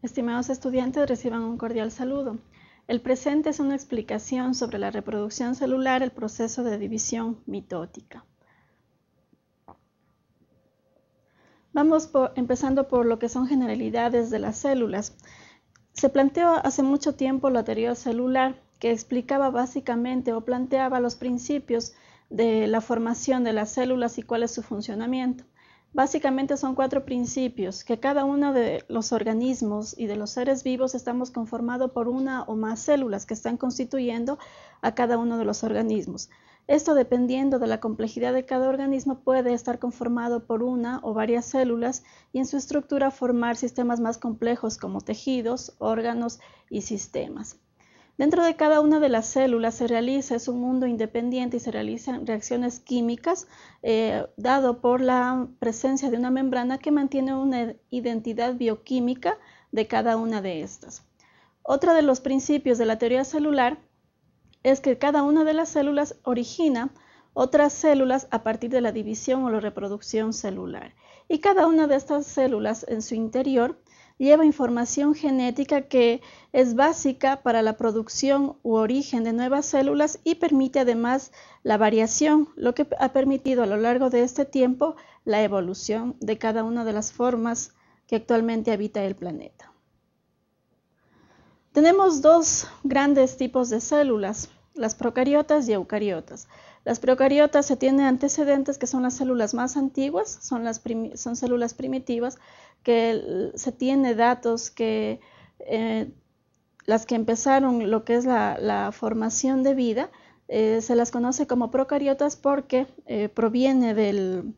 Estimados estudiantes, reciban un cordial saludo. El presente es una explicación sobre la reproducción celular, el proceso de división mitótica. Vamos empezando por lo que son generalidades de las células. Se planteó hace mucho tiempo la teoría celular, que explicaba básicamente o planteaba los principios de la formación de las células y cuál es su funcionamiento. Básicamente son cuatro principios, que cada uno de los organismos y de los seres vivos estamos conformados por una o más células que están constituyendo a cada uno de los organismos. Esto dependiendo de la complejidad de cada organismo puede estar conformado por una o varias células y en su estructura formar sistemas más complejos como tejidos, órganos y sistemas. Dentro de cada una de las células se realiza, es un mundo independiente y se realizan reacciones químicas eh, dado por la presencia de una membrana que mantiene una identidad bioquímica de cada una de estas. Otro de los principios de la teoría celular es que cada una de las células origina otras células a partir de la división o la reproducción celular. Y cada una de estas células en su interior lleva información genética que es básica para la producción u origen de nuevas células y permite además la variación, lo que ha permitido a lo largo de este tiempo la evolución de cada una de las formas que actualmente habita el planeta. Tenemos dos grandes tipos de células, las procariotas y eucariotas. Las procariotas se tienen antecedentes que son las células más antiguas, son, las son células primitivas, que se tiene datos que eh, las que empezaron lo que es la, formación de vida, eh, se las conoce como procariotas porque eh, proviene del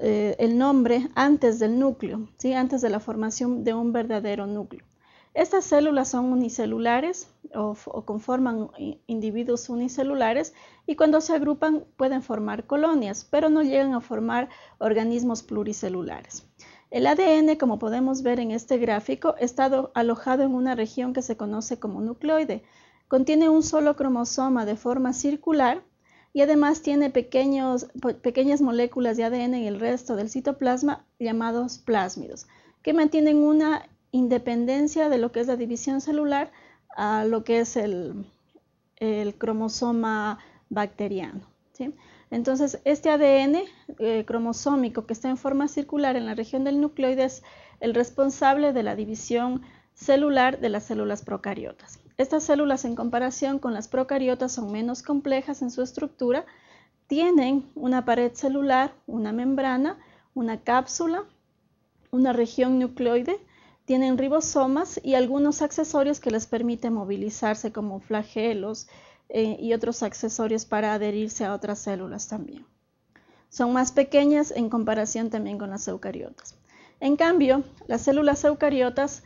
el nombre antes del núcleo, antes de la formación de un verdadero núcleo. Estas células son unicelulares o, conforman individuos unicelulares y cuando se agrupan pueden formar colonias, pero no llegan a formar organismos pluricelulares. El ADN, como podemos ver en este gráfico, está alojado en una región que se conoce como nucleoide. Contiene un solo cromosoma de forma circular y además tiene pequeñas moléculas de ADN en el resto del citoplasma llamados plásmidos, que mantienen una independencia de lo que es la división celular a lo que es el, cromosoma bacteriano. Entonces, este ADN eh, cromosómico que está en forma circular en la región del nucleoide es el responsable de la división celular de las células procariotas. Estas células en comparación con las procariotas son menos complejas en su estructura, tienen una pared celular, una membrana, una cápsula, una región nucleoide tienen ribosomas y algunos accesorios que les permiten movilizarse como flagelos eh, y otros accesorios para adherirse a otras células también. Son más pequeñas en comparación también con las eucariotas. En cambio, las células eucariotas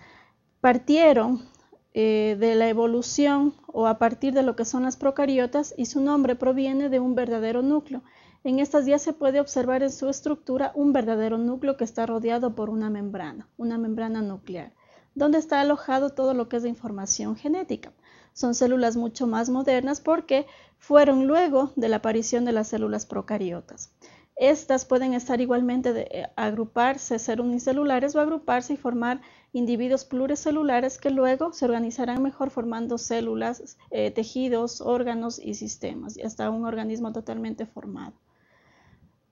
partieron eh, de la evolución o a partir de lo que son las procariotas y su nombre proviene de un verdadero núcleo. En estas ya se puede observar en su estructura un verdadero núcleo que está rodeado por una membrana, una membrana nuclear, donde está alojado todo lo que es de información genética. Son células mucho más modernas porque fueron luego de la aparición de las células procariotas. Estas pueden estar igualmente eh, agruparse, ser unicelulares o agruparse y formar individuos pluricelulares que luego se organizarán mejor formando células, eh, tejidos, órganos y sistemas, y hasta un organismo totalmente formado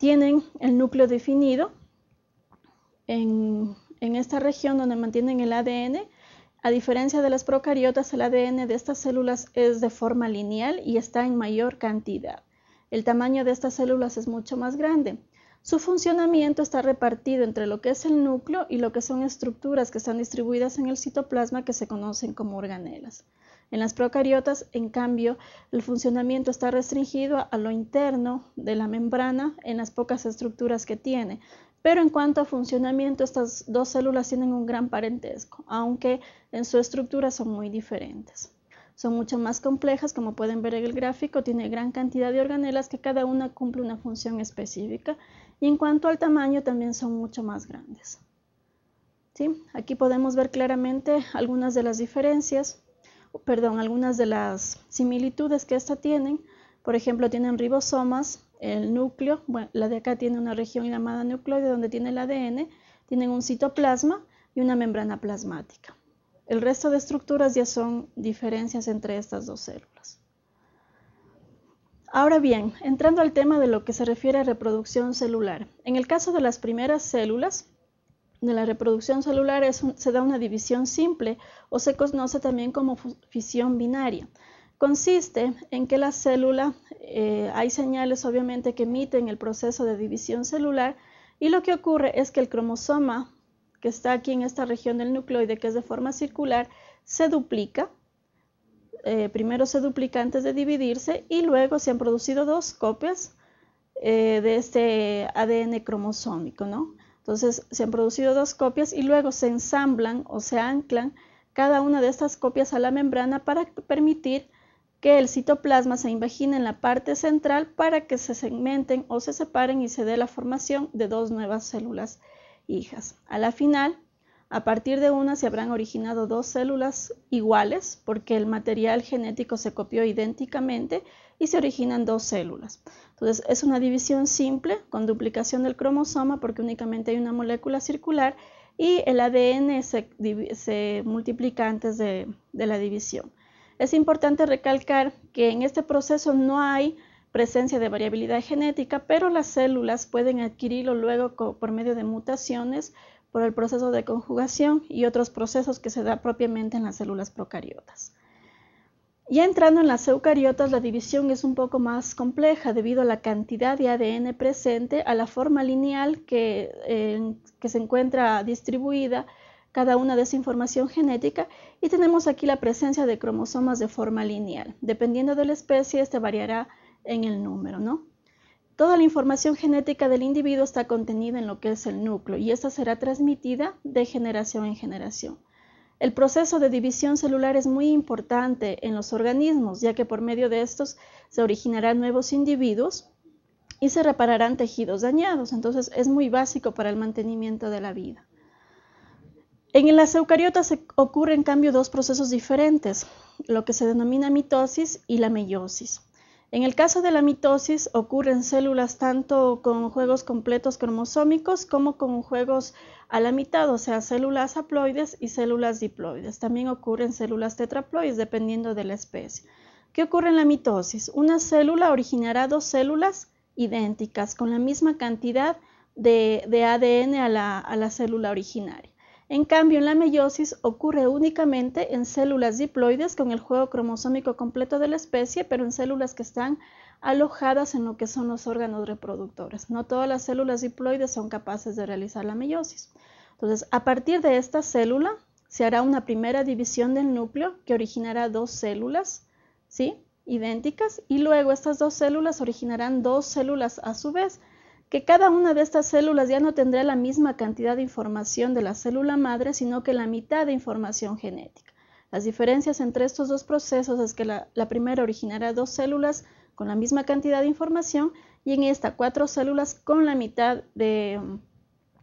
tienen el núcleo definido en, esta región donde mantienen el ADN. A diferencia de las procariotas, el ADN de estas células es de forma lineal y está en mayor cantidad. El tamaño de estas células es mucho más grande. Su funcionamiento está repartido entre lo que es el núcleo y lo que son estructuras que están distribuidas en el citoplasma que se conocen como organelas. En las procariotas, en cambio, el funcionamiento está restringido a lo interno de la membrana en las pocas estructuras que tiene. Pero en cuanto a funcionamiento, estas dos células tienen un gran parentesco, aunque en su estructura son muy diferentes. Son mucho más complejas, como pueden ver en el gráfico, tiene gran cantidad de organelas que cada una cumple una función específica y en cuanto al tamaño también son mucho más grandes. ¿Sí? Aquí podemos ver claramente algunas de las diferencias perdón, algunas de las similitudes que esta tienen. Por ejemplo, tienen ribosomas, el núcleo, la de acá tiene una región llamada nucleoide donde tiene el ADN, tienen un citoplasma y una membrana plasmática. El resto de estructuras ya son diferencias entre estas dos células. Ahora bien, entrando al tema de lo que se refiere a reproducción celular. En el caso de las primeras células, de la reproducción celular se da una división simple o se conoce también como fisión binaria. Consiste en que la célula, eh, hay señales obviamente que emiten el proceso de división celular y lo que ocurre es que el cromosoma que está aquí en esta región del nucleoide, que es de forma circular, se duplica eh, primero se duplica antes de dividirse y luego se han producido dos copias eh, de este ADN cromosómico, ¿no? Entonces se han producido dos copias y luego se ensamblan o se anclan cada una de estas copias a la membrana para permitir que el citoplasma se invagine en la parte central para que se segmenten o se separen y se dé la formación de dos nuevas células hijas. A la final, a partir de una se habrán originado dos células iguales porque el material genético se copió idénticamente y se originan dos células. Entonces es una división simple con duplicación del cromosoma porque únicamente hay una molécula circular y el ADN se, multiplica antes de, de la división. Es importante recalcar que en este proceso no hay presencia de variabilidad genética, pero las células pueden adquirirlo luego por medio de mutaciones por el proceso de conjugación y otros procesos que se da propiamente en las células procariotas. Ya entrando en las eucariotas, la división es un poco más compleja debido a la cantidad de ADN presente, a la forma lineal que, se encuentra distribuida cada una de esa información genética y tenemos aquí la presencia de cromosomas de forma lineal. Dependiendo de la especie, este variará en el número, ¿no? Toda la información genética del individuo está contenida en lo que es el núcleo y esta será transmitida de generación en generación. El proceso de división celular es muy importante en los organismos, ya que por medio de estos se originarán nuevos individuos y se repararán tejidos dañados. Entonces es muy básico para el mantenimiento de la vida. En las eucariotas ocurren en cambio dos procesos diferentes, lo que se denomina mitosis y la meiosis. En el caso de la mitosis ocurren células tanto con juegos completos cromosómicos como con juegos a la mitad, o sea, células haploides y células diploides. También ocurren células tetraploides dependiendo de la especie. ¿Qué ocurre en la mitosis? Una célula originará dos células idénticas con la misma cantidad de, ADN a la célula originaria. En cambio, en la meiosis ocurre únicamente en células diploides con el juego cromosómico completo de la especie, pero en células que están alojadas en lo que son los órganos reproductores. No todas las células diploides son capaces de realizar la meiosis. Entonces, a partir de esta célula se hará una primera división del núcleo que originará dos células, ¿sí? idénticas y luego estas dos células originarán dos células a su vez que cada una de estas células ya no tendrá la misma cantidad de información de la célula madre, sino que la mitad de información genética. Las diferencias entre estos dos procesos es que la, primera originará dos células con la misma cantidad de información y en esta cuatro células con la mitad de,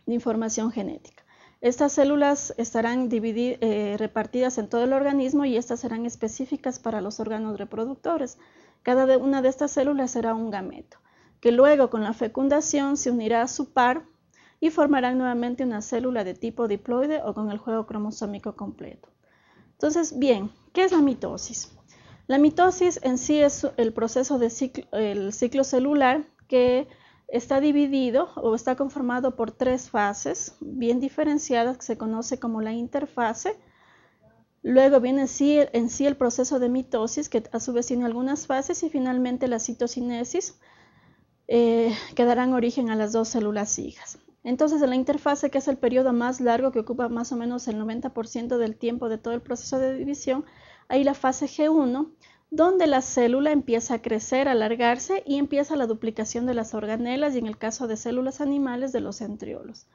información genética. Estas células estarán eh, repartidas en todo el organismo y estas serán específicas para los órganos reproductores. Cada una de estas células será un gameto que luego con la fecundación se unirá a su par y formarán nuevamente una célula de tipo diploide o con el juego cromosómico completo. Entonces, bien, ¿qué es la mitosis? La mitosis en sí es el proceso del ciclo celular que está dividido o está conformado por tres fases bien diferenciadas que se conoce como la interfase. Luego viene en sí, en sí el proceso de mitosis que a su vez tiene algunas fases y finalmente la citocinesis eh, que darán origen a las dos células hijas. Entonces, en la interfase, que es el periodo más largo, que ocupa más o menos el 90% del tiempo de todo el proceso de división, hay la fase G1, donde la célula empieza a crecer, a alargarse y empieza la duplicación de las organelas y en el caso de células animales de los centriolos.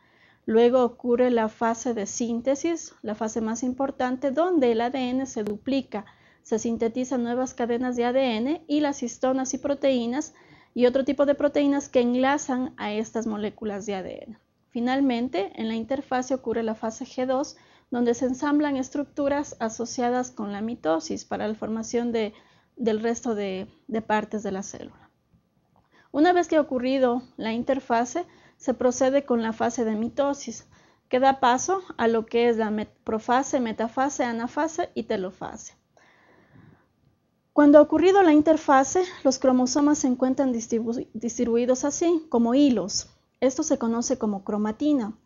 Luego ocurre la fase de síntesis, la fase más importante, donde el ADN se duplica, se sintetizan nuevas cadenas de ADN y las histonas y proteínas y otro tipo de proteínas que enlazan a estas moléculas de ADN. Finalmente, en la interfase ocurre la fase G2, donde se ensamblan estructuras asociadas con la mitosis para la formación del resto de, partes de la célula. Una vez que ha ocurrido la interfase, se procede con la fase de mitosis, que da paso a lo que es la profase, metafase, anafase y telofase. Cuando ha ocurrido la interfase, los cromosomas se encuentran distribuidos así, como hilos. Esto se conoce como cromatina.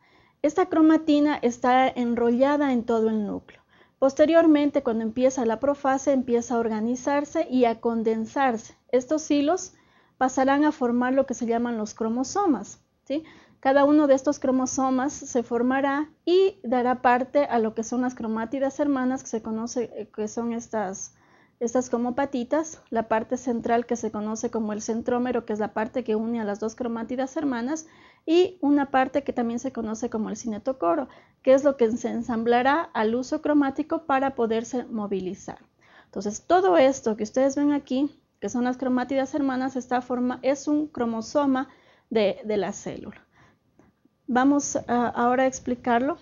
Esta cromatina está enrollada en todo el núcleo. Posteriormente, cuando empieza la profase, empieza a organizarse y a condensarse. Estos hilos pasarán a formar lo que se llaman los cromosomas. ¿sí? Cada uno de estos cromosomas se formará y dará parte a lo que son las cromátidas hermanas, que se conoce eh, que son estas, estas como patitas, la parte central que se conoce como el centrómero, que es la parte que une a las dos cromátidas hermanas, y una parte que también se conoce como el cinetocoro, que es lo que se ensamblará al uso cromático para poderse movilizar. Entonces, todo esto que ustedes ven aquí, que son las cromátidas hermanas, esta forma es un cromosoma de, de la célula. Vamos ahora a explicarlo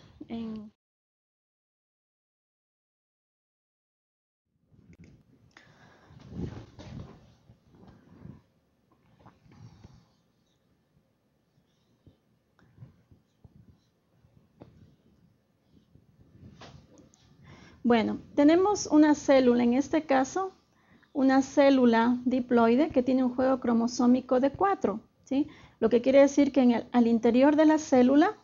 Bueno, tenemos una célula, en este caso, una célula diploide que tiene un juego cromosómico de 4, ¿sí? Lo que quiere decir que al interior de la célula,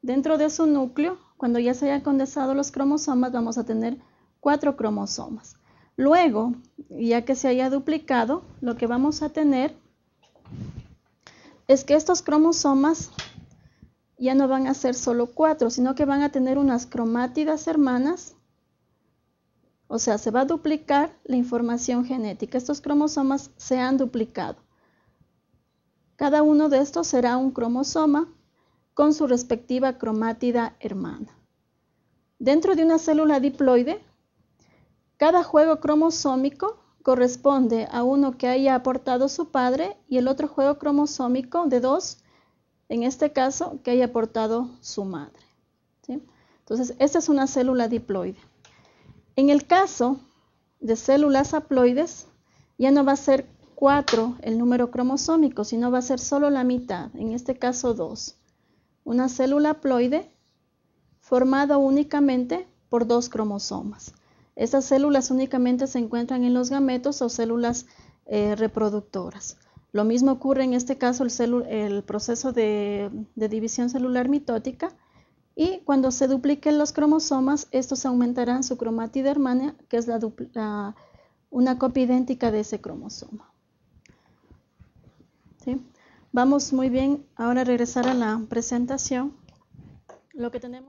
dentro de su núcleo, cuando ya se hayan condensado los cromosomas, vamos a tener cuatro cromosomas. Luego, ya que se haya duplicado, lo que vamos a tener es que estos cromosomas ya no van a ser solo cuatro, sino que van a tener unas cromátidas hermanas, o sea, se va a duplicar la información genética. Estos cromosomas se han duplicado. Cada uno de estos será un cromosoma con su respectiva cromátida hermana. Dentro de una célula diploide, cada juego cromosómico corresponde a uno que haya aportado su padre y el otro juego cromosómico de dos, en este caso, que haya aportado su madre. Entonces, esta es una célula diploide. En el caso de células haploides, ya no va a ser 4 el número cromosómico, sino va a ser solo la mitad, en este caso 2. Una célula ploide formada únicamente por dos cromosomas. Estas células únicamente se encuentran en los gametos o células eh, reproductoras. Lo mismo ocurre en este caso el proceso de, división celular mitótica y cuando se dupliquen los cromosomas, estos aumentarán su cromatida hermana, que es una copia idéntica de ese cromosoma. Vamos muy bien ahora a regresar a la presentación. Lo que tenemos.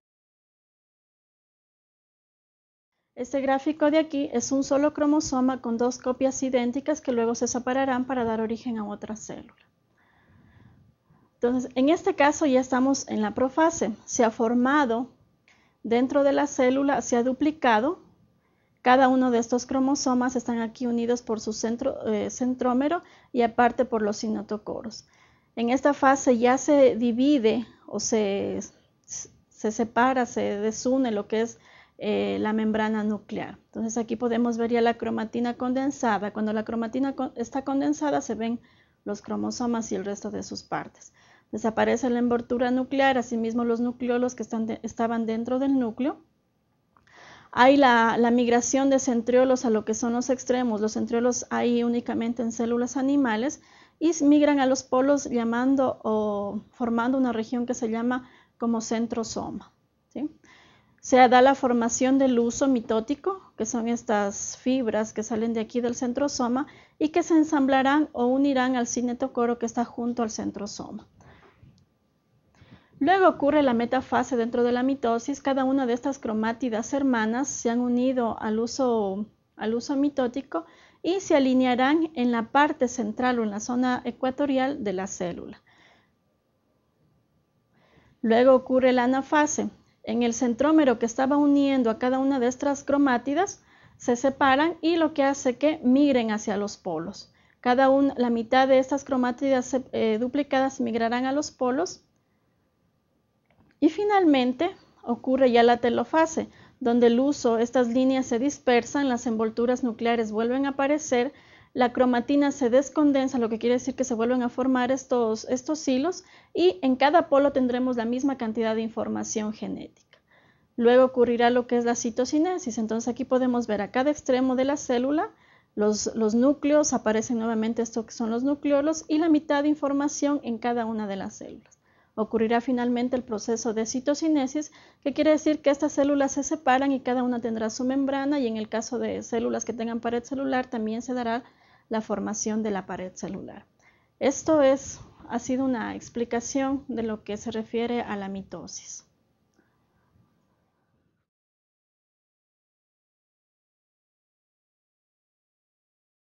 Este gráfico de aquí es un solo cromosoma con dos copias idénticas que luego se separarán para dar origen a otra célula. Entonces, en este caso ya estamos en la profase. Se ha formado dentro de la célula, se ha duplicado cada uno de estos cromosomas están aquí unidos por su centro, eh, centrómero y aparte por los sinotocoros. En esta fase ya se divide o se, se separa, se desune lo que es eh, la membrana nuclear. Entonces aquí podemos ver ya la cromatina condensada. Cuando la cromatina está condensada se ven los cromosomas y el resto de sus partes. Desaparece la envoltura nuclear, asimismo los nucleolos que estaban dentro del núcleo hay la, migración de centriolos a lo que son los extremos. Los centriolos hay únicamente en células animales y migran a los polos llamando o formando una región que se llama como centrosoma. Se da la formación del uso mitótico, que son estas fibras que salen de aquí del centrosoma y que se ensamblarán o unirán al cinetocoro que está junto al centrosoma. Luego ocurre la metafase dentro de la mitosis. Cada una de estas cromátidas hermanas se han unido al uso, al uso mitótico y se alinearán en la parte central o en la zona ecuatorial de la célula. Luego ocurre la anafase. En el centrómero que estaba uniendo a cada una de estas cromátidas se separan y lo que hace que migren hacia los polos. Cada una, la mitad de estas cromátidas eh, duplicadas migrarán a los polos y finalmente ocurre ya la telofase, donde el uso, estas líneas se dispersan, las envolturas nucleares vuelven a aparecer la cromatina se descondensa, lo que quiere decir que se vuelven a formar estos, estos hilos y en cada polo tendremos la misma cantidad de información genética. Luego ocurrirá lo que es la citocinesis, entonces aquí podemos ver a cada extremo de la célula los, los, núcleos, aparecen nuevamente esto que son los nucleolos y la mitad de información en cada una de las células. Ocurrirá finalmente el proceso de citocinesis, que quiere decir que estas células se separan y cada una tendrá su membrana y en el caso de células que tengan pared celular también se dará la formación de la pared celular. Esto es, ha sido una explicación de lo que se refiere a la mitosis.